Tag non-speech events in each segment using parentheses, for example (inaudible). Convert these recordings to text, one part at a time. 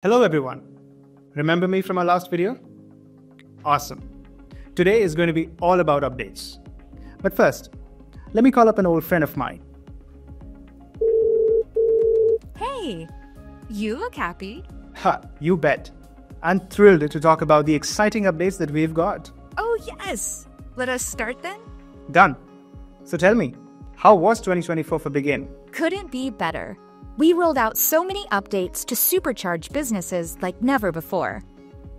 Hello everyone. Remember me from our last video? Awesome. Today is going to be all about updates. But first, let me call up an old friend of mine. Hey, you look happy. Ha, you bet. I'm thrilled to talk about the exciting updates that we've got. Oh, yes. Let us start then. Done. So tell me, how was 2024 for Bigin? Couldn't be better. We rolled out so many updates to supercharge businesses like never before.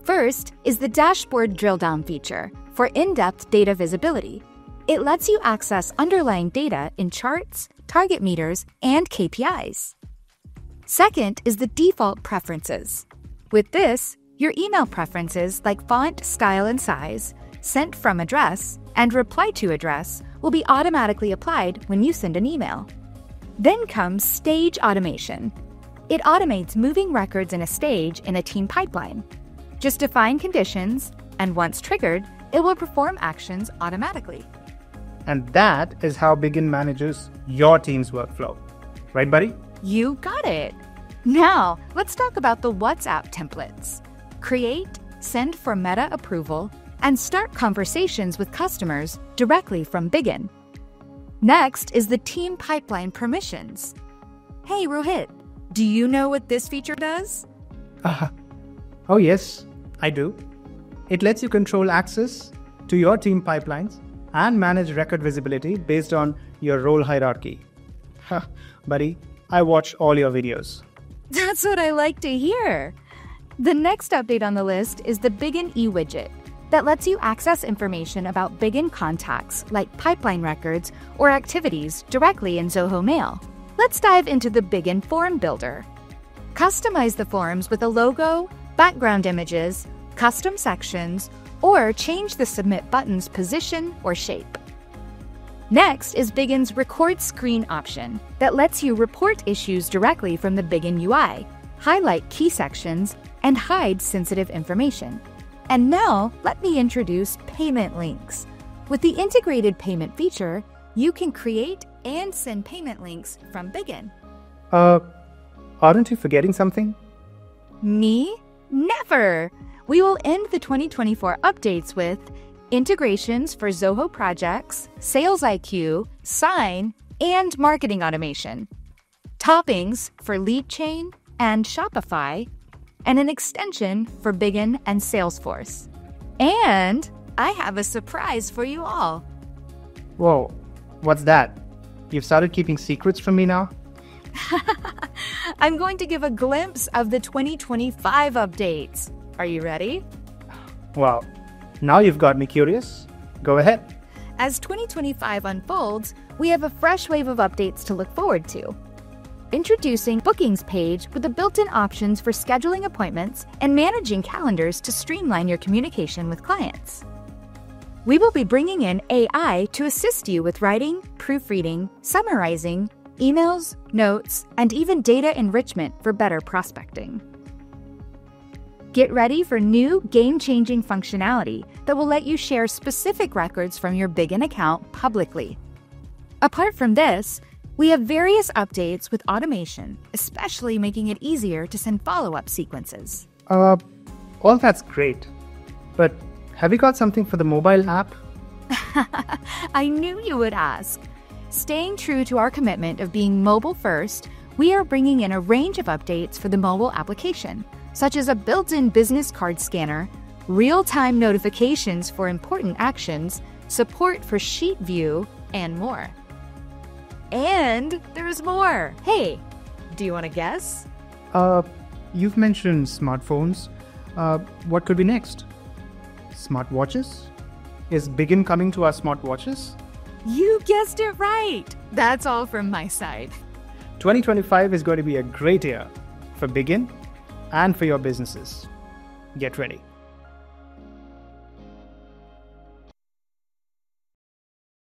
First is the Dashboard Drill Down feature for in depth data visibility. It lets you access underlying data in charts, target meters, and KPIs. Second is the default preferences. With this, your email preferences like font, style, and size, sent from address, and reply to address will be automatically applied when you send an email. Then comes stage automation. It automates moving records in a stage in a team pipeline. Just define conditions, and once triggered, it will perform actions automatically. And that is how Bigin manages your team's workflow. Right, buddy? You got it. Now, let's talk about the WhatsApp templates. Create, send for meta approval, and start conversations with customers directly from Bigin. Next is the team pipeline permissions. Hey, Rohit, do you know what this feature does? Uh, oh, yes, I do. It lets you control access to your team pipelines and manage record visibility based on your role hierarchy. (laughs) Buddy, I watch all your videos. That's what I like to hear. The next update on the list is the Bigin e widget that lets you access information about Bigin contacts like pipeline records or activities directly in Zoho Mail. Let's dive into the Bigin Form Builder. Customize the forms with a logo, background images, custom sections, or change the submit button's position or shape. Next is Bigin's Record Screen option that lets you report issues directly from the Bigin UI, highlight key sections, and hide sensitive information. And now, let me introduce payment links. With the integrated payment feature, you can create and send payment links from Bigin. Uh, aren't you forgetting something? Me? Never! We will end the 2024 updates with integrations for Zoho projects, Sales IQ, Sign, and marketing automation, toppings for LeadChain and Shopify, and an extension for Bigin and Salesforce. And I have a surprise for you all. Whoa, what's that? You've started keeping secrets from me now? (laughs) I'm going to give a glimpse of the 2025 updates. Are you ready? Well, now you've got me curious. Go ahead. As 2025 unfolds, we have a fresh wave of updates to look forward to. Introducing Bookings page with the built in options for scheduling appointments and managing calendars to streamline your communication with clients. We will be bringing in AI to assist you with writing, proofreading, summarizing, emails, notes, and even data enrichment for better prospecting. Get ready for new game changing functionality that will let you share specific records from your Bigin account publicly. Apart from this, we have various updates with automation, especially making it easier to send follow up sequences. Uh, all that's great. But have you got something for the mobile app? (laughs) I knew you would ask. Staying true to our commitment of being mobile first, we are bringing in a range of updates for the mobile application, such as a built in business card scanner, real time notifications for important actions, support for sheet view, and more. And there's more. Hey, do you want to guess? Uh, you've mentioned smartphones. Uh, what could be next? Smartwatches? Is Bigin coming to our smartwatches? You guessed it right. That's all from my side. 2025 is going to be a great year for Bigin and for your businesses. Get ready.